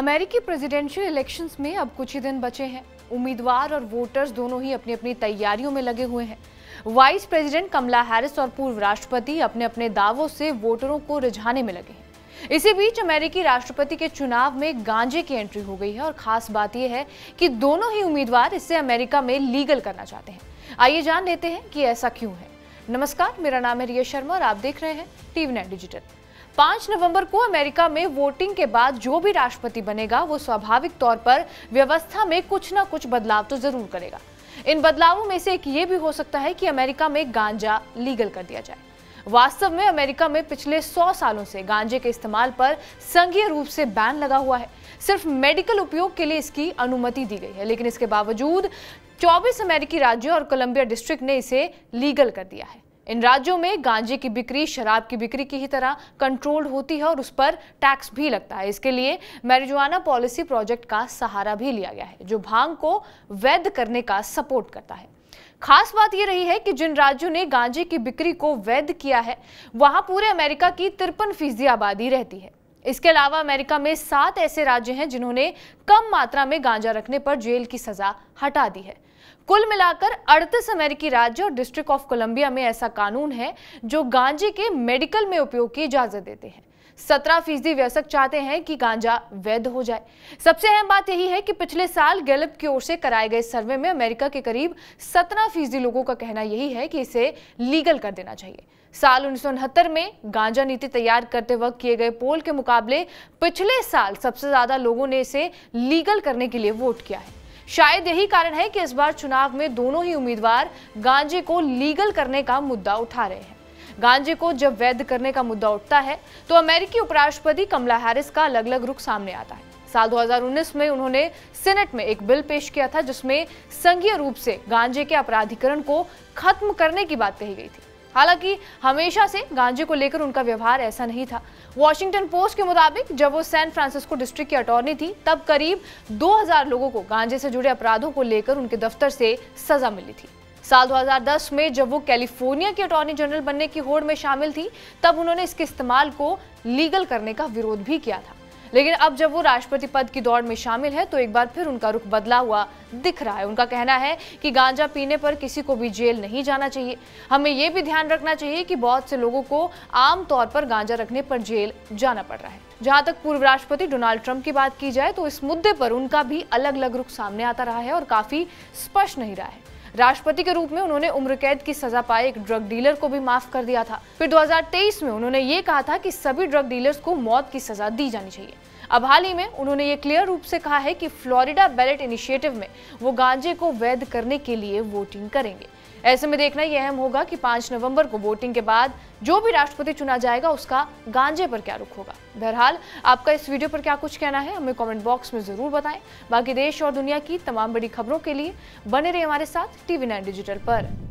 अमेरिकी presidential elections में अब कुछ ही दिन बचे हैं। उम्मीदवार और वोटर्स दोनों ही अपनी अपनी तैयारियों में लगे हुए हैं। वाइस प्रेसिडेंट कमला हैरिस और पूर्व राष्ट्रपति अपने अपने दावों से वोटरों को रिझाने में लगे हैं। इसी बीच अमेरिकी राष्ट्रपति के चुनाव में गांजे की एंट्री हो गई है और खास बात यह है कि दोनों ही उम्मीदवार इसे अमेरिका में लीगल करना चाहते हैं। आइए जान लेते हैं कि ऐसा क्यों है। नमस्कार, मेरा नाम है रिया शर्मा और आप देख रहे हैं टीवी नाइन डिजिटल पाँच नवंबर को अमेरिका में वोटिंग के बाद जो भी राष्ट्रपति बनेगा, वो स्वाभाविक तौर पर व्यवस्था में कुछ ना कुछ बदलाव तो ज़रूर करेगा। इन बदलावों में से एक ये भी हो सकता है कि अमेरिका में गांजा लीगल कर दिया जाए। वास्तव में अमेरिका में पिछले 100 सालों से गांजे के इस्तेमाल पर संघीय रूप से बैन लगा हुआ है। सिर्फ़ मेडिकल उपयोग के लिए इसकी अनुमति दी गई है, लेकिन इसके बावजूद 24 अमेरिकी राज्यों और कोलंबिया डिस्ट्रिक्ट ने इसे लीगल कर दिया है। इन राज्यों में गांजे की बिक्री, शराब की बिक्री की ही तरह कंट्रोल्ड होती है और उस पर टैक्स भी लगता है। इसके लिए मैरिजुआना पॉलिसी प्रोजेक्ट का सहारा भी लिया गया है, जो भाँग को वैध करने का सपोर्ट करता है। खास बात यह रही है कि जिन राज्यों ने गांजे की बिक्री को वैध किया है, वहाँ पूरे अमेरिका की तिरपन फ़ीसदी आबादी रहती है। इसके अलावा अमेरिका में सात ऐसे राज्य हैं जिन्होंने कम मात्रा में गांजा रखने पर जेल की सजा हटा दी है। कुल मिलाकर 38 अमेरिकी राज्य और डिस्ट्रिक्ट ऑफ़ कोलंबिया में ऐसा कानून है जो गांजे के मेडिकल में उपयोग की इजाज़त देते हैं। सत्रह फ़ीसदी व्यसक चाहते हैं कि गांजा वैध हो जाए। सबसे अहम बात यही है कि पिछले साल गैलप की ओर से कराए गए सर्वे में अमेरिका के करीब सत्रह फ़ीसदी लोगों का कहना यही है कि इसे लीगल कर देना चाहिए। साल उन्नीस सौ उनहत्तर में गांजा नीति तैयार करते वक्त किए गए पोल के मुकाबले पिछले साल सबसे ज़्यादा लोगों ने इसे लीगल करने के लिए वोट किया है। शायद यही कारण है कि इस बार चुनाव में दोनों ही उम्मीदवार गांजे को लीगल करने का मुद्दा उठा रहे हैं। गांजे को जब वैध करने का मुद्दा उठता है तो अमेरिकी उपराष्ट्रपति कमला हैरिस का अलग अलग रुख सामने आता है। साल 2019 में उन्होंने सेनेट में एक बिल पेश किया था, जिसमें संघीय रूप से गांजे के अपराधीकरण को खत्म करने की बात कही गई थी। हालाँकि हमेशा से गांजे को लेकर उनका व्यवहार ऐसा नहीं था। वॉशिंगटन पोस्ट के मुताबिक, जब वो सैन फ्रांसिस्को डिस्ट्रिक्ट की अटॉर्नी थी, तब करीब 2000 लोगों को गांजे से जुड़े अपराधों को लेकर उनके दफ्तर से सजा मिली थी। साल 2010 में जब वो कैलिफ़ोर्निया की अटॉर्नी जनरल बनने की होड़ में शामिल थी, तब उन्होंने इसके इस्तेमाल को लीगल करने का विरोध भी किया था। लेकिन अब जब वो राष्ट्रपति पद की दौड़ में शामिल है तो एक बार फिर उनका रुख बदला हुआ दिख रहा है। उनका कहना है कि गांजा पीने पर किसी को भी जेल नहीं जाना चाहिए। हमें ये भी ध्यान रखना चाहिए कि बहुत से लोगों को आम तौर पर गांजा रखने पर जेल जाना पड़ रहा है। जहाँ तक पूर्व राष्ट्रपति डोनाल्ड ट्रंप की बात की जाए तो इस मुद्दे पर उनका भी अलग अलग रुख सामने आता रहा है और काफ़ी स्पष्ट नहीं रहा है। राष्ट्रपति के रूप में उन्होंने उम्र कैद की सजा पाए एक ड्रग डीलर को भी माफ़ कर दिया था। फिर 2023 में उन्होंने ये कहा था कि सभी ड्रग डीलर्स को मौत की सजा दी जानी चाहिए। अब हाल ही में उन्होंने ये क्लियर रूप से कहा है कि फ्लोरिडा बैलेट इनिशिएटिव में वो गांजे को वैध करने के लिए वोटिंग करेंगे। ऐसे में देखना यह अहम होगा कि 5 नवंबर को वोटिंग के बाद जो भी राष्ट्रपति चुना जाएगा, उसका गांजे पर क्या रुख होगा? बहरहाल, आपका इस वीडियो पर क्या कुछ कहना है, हमें कमेंट बॉक्स में ज़रूर बताएँ। बाकी देश और दुनिया की तमाम बड़ी खबरों के लिए बने रहे हमारे साथ टीवी नाइन डिजिटल पर।